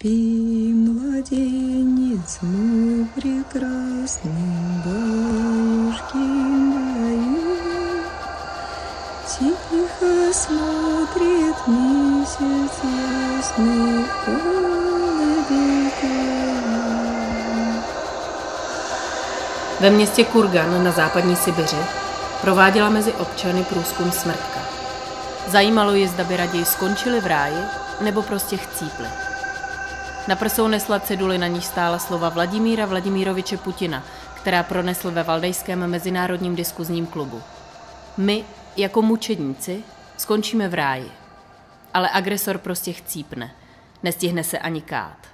Спи, младенец мой прекрасный, бабушки мои. Тихо смотрит месяц ясный в колыбельку. Ve městě Kurgan na západní Sibiři prováděla mezi občany průzkum smrtka. Zajímalo je, zda by raději skončili v ráji, nebo prostě chcípli. Na prsou nesla ceduly, na níž stála slova Vladimíra Vladimíroviče Putina, která pronesl ve Valdejském mezinárodním diskuzním klubu. My, jako mučedníci, skončíme v ráji. Ale agresor prostě chcípne. Nestihne se ani kát.